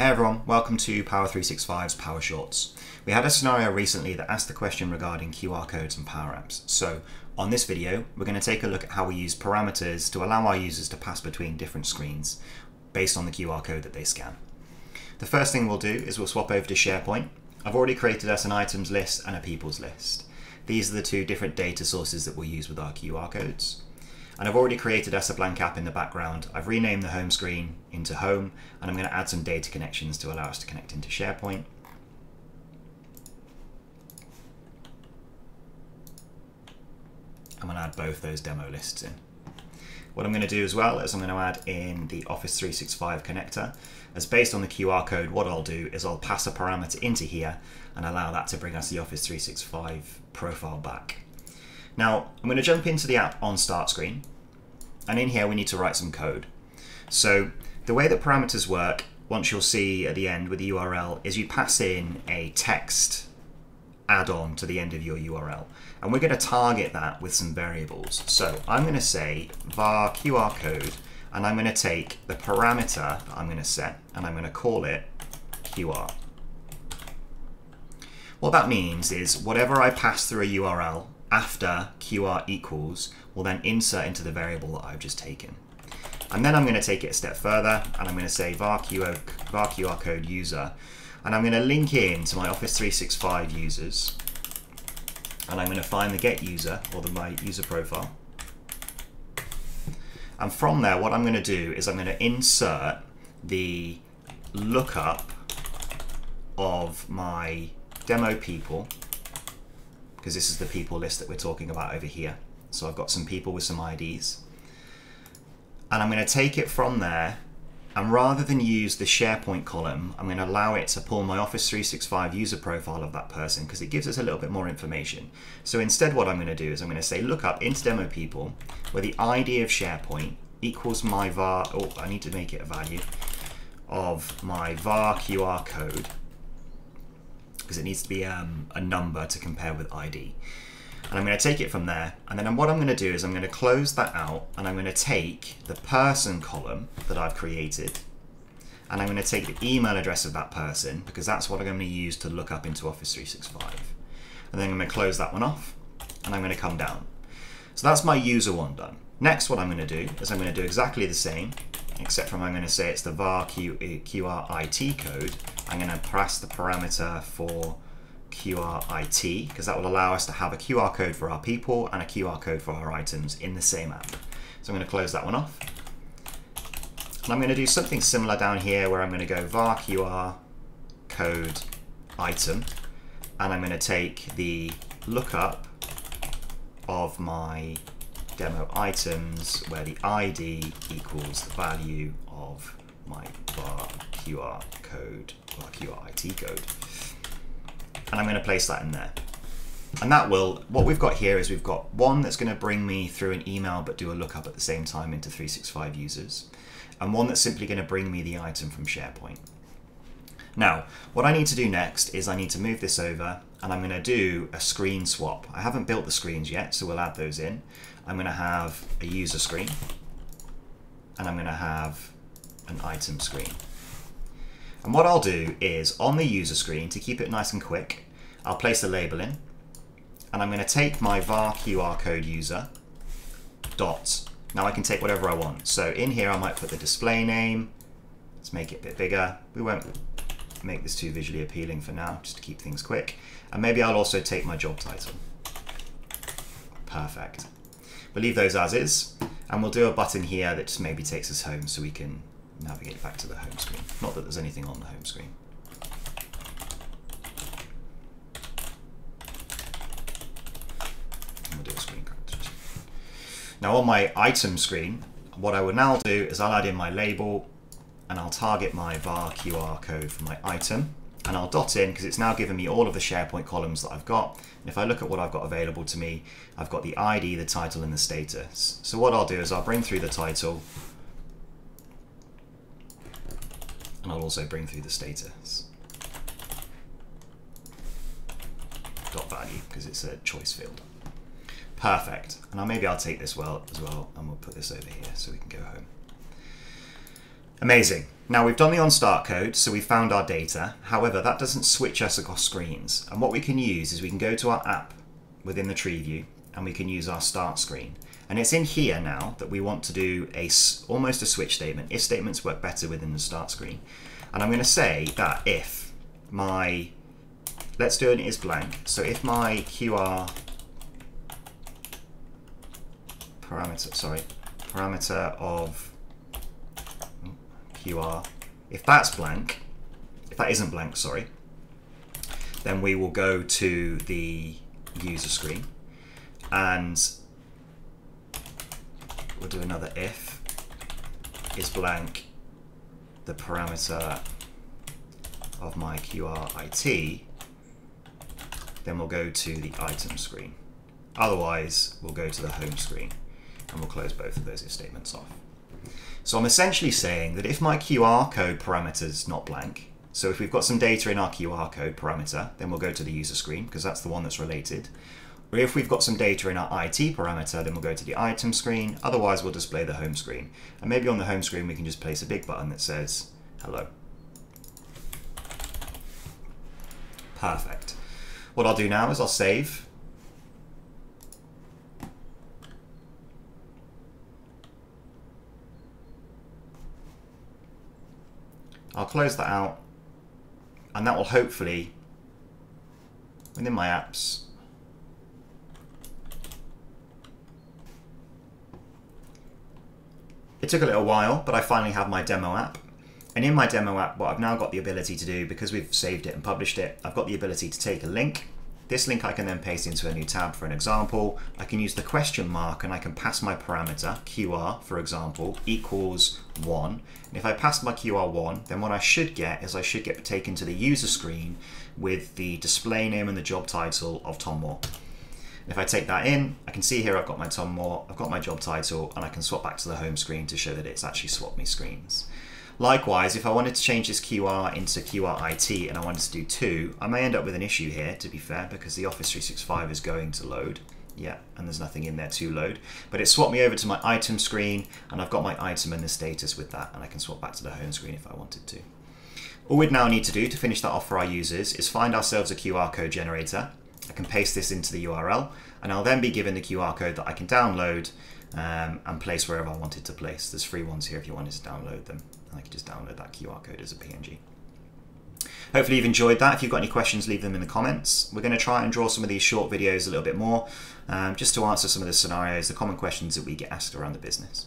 Hey everyone, welcome to Power 365's Power Shorts. We had a scenario recently that asked the question regarding QR codes and Power Apps. So on this video, we're going to take a look at how we use parameters to allow our users to pass between different screens based on the QR code that they scan. The first thing we'll do is we'll swap over to SharePoint. I've already created us an items list and a people's list. These are the two different data sources that we'll use with our QR codes. And I've already created us a blank app in the background. I've renamed the home screen into home, and I'm going to add some data connections to allow us to connect into SharePoint. I'm going to add both those demo lists in. What I'm going to do as well is I'm going to add in the Office 365 connector. As based on the QR code, what I'll do is I'll pass a parameter into here and allow that to bring us the Office 365 profile back. Now, I'm going to jump into the app on start screen. And in here, we need to write some code. So the way that parameters work, once you'll see at the end with the URL, is you pass in a text add-on to the end of your URL. And we're going to target that with some variables. So I'm going to say var QR code, and I'm going to take the parameter that I'm going to set, and I'm going to call it QR. What that means is whatever I pass through a URL after QR equals will then insert into the variable that I've just taken. And then I'm going to take it a step further and I'm going to say var QR, var QR code user and I'm going to link in to my Office 365 users and I'm going to find the get user or the my user profile. And from there what I'm going to do is I'm going to insert the lookup of my demo people because this is the people list that we're talking about over here. So I've got some people with some IDs. And I'm going to take it from there and rather than use the SharePoint column, I'm going to allow it to pull my Office 365 user profile of that person because it gives us a little bit more information. So instead what I'm going to do is I'm going to say look up into demo people where the ID of SharePoint equals my var, oh I need to make it a value, of my var QR code because it needs to be um, a number to compare with ID. And I'm going to take it from there. And then what I'm going to do is I'm going to close that out and I'm going to take the person column that I've created and I'm going to take the email address of that person because that's what I'm going to use to look up into Office 365. And then I'm going to close that one off and I'm going to come down. So that's my user one done. Next, what I'm going to do is I'm going to do exactly the same, except from I'm going to say it's the var Q, uh, QRIT code. I'm going to pass the parameter for QRIT because that will allow us to have a QR code for our people and a QR code for our items in the same app. So I'm going to close that one off. And I'm going to do something similar down here where I'm going to go var QR code item and I'm going to take the lookup of my demo items where the ID equals the value of my var QR code, var QRIT code and I'm going to place that in there. And that will, what we've got here is we've got one that's going to bring me through an email but do a lookup at the same time into 365 users, and one that's simply going to bring me the item from SharePoint. Now, what I need to do next is I need to move this over and I'm going to do a screen swap. I haven't built the screens yet, so we'll add those in. I'm going to have a user screen and I'm going to have an item screen. And what I'll do is on the user screen, to keep it nice and quick, I'll place a label in. And I'm going to take my var QR code user dot. Now I can take whatever I want. So in here I might put the display name. Let's make it a bit bigger. We won't make this too visually appealing for now, just to keep things quick. And maybe I'll also take my job title. Perfect. We'll leave those as is. And we'll do a button here that just maybe takes us home so we can navigate back to the home screen. Not that there's anything on the home screen. we'll do a screen. Now on my item screen, what I will now do is I'll add in my label and I'll target my var QR code for my item and I'll dot in because it's now given me all of the SharePoint columns that I've got. And if I look at what I've got available to me, I've got the ID, the title, and the status. So what I'll do is I'll bring through the title, and I'll also bring through the status dot value because it's a choice field. Perfect. And maybe I'll take this well as well and we'll put this over here so we can go home. Amazing. Now we've done the on start code, so we've found our data. However, that doesn't switch us across screens. And what we can use is we can go to our app within the tree view and we can use our start screen. And it's in here now that we want to do a almost a switch statement. If statements work better within the start screen. And I'm going to say that if my, let's do an is blank. So if my QR parameter, sorry, parameter of QR, if that's blank, if that isn't blank, sorry, then we will go to the user screen and we'll do another if is blank the parameter of my QRIT, then we'll go to the item screen. Otherwise, we'll go to the home screen and we'll close both of those if statements off. So I'm essentially saying that if my QR code parameter is not blank, so if we've got some data in our QR code parameter, then we'll go to the user screen because that's the one that's related. Or if we've got some data in our IT parameter, then we'll go to the item screen. Otherwise, we'll display the home screen. And maybe on the home screen, we can just place a big button that says hello. Perfect. What I'll do now is I'll save. I'll close that out and that will hopefully within my apps It took a little while, but I finally have my demo app. And in my demo app, what I've now got the ability to do, because we've saved it and published it, I've got the ability to take a link. This link I can then paste into a new tab for an example. I can use the question mark and I can pass my parameter, QR, for example, equals 1. And if I pass my QR1, then what I should get is I should get taken to the user screen with the display name and the job title of Tom Moore. If I take that in, I can see here I've got my Tom Moore, I've got my job title, and I can swap back to the home screen to show that it's actually swapped me screens. Likewise, if I wanted to change this QR into QRIT and I wanted to do two, I may end up with an issue here, to be fair, because the Office 365 is going to load. Yeah, and there's nothing in there to load. But it swapped me over to my item screen, and I've got my item and the status with that, and I can swap back to the home screen if I wanted to. All we'd now need to do to finish that off for our users is find ourselves a QR code generator I can paste this into the URL and I'll then be given the QR code that I can download um, and place wherever I wanted to place. There's free ones here if you wanted to download them. I can just download that QR code as a PNG. Hopefully you've enjoyed that. If you've got any questions, leave them in the comments. We're going to try and draw some of these short videos a little bit more, um, just to answer some of the scenarios, the common questions that we get asked around the business.